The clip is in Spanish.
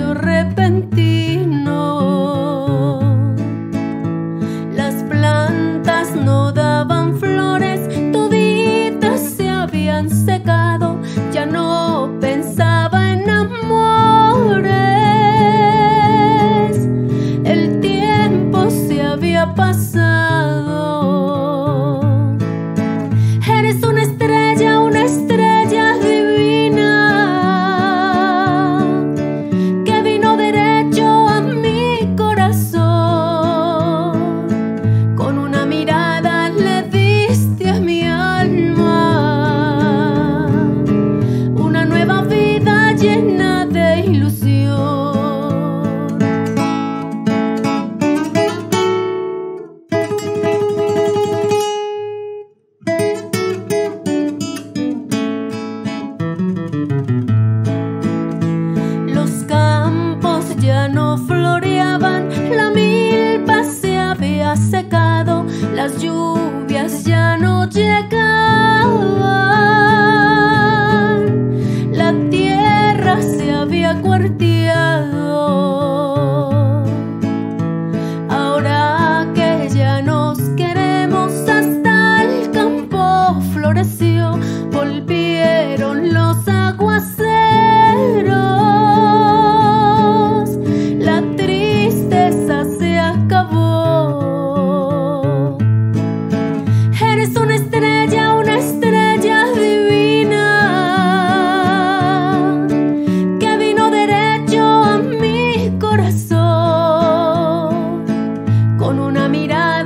cambio repentino. Las plantas no daban flores, toditas se habían secado, ya no pensaba en amores. El tiempo se había pasado. volvieron los aguaceros, la tristeza se acabó. Eres una estrella, una estrella divina, que vino derecho a mi corazón, con una mirada.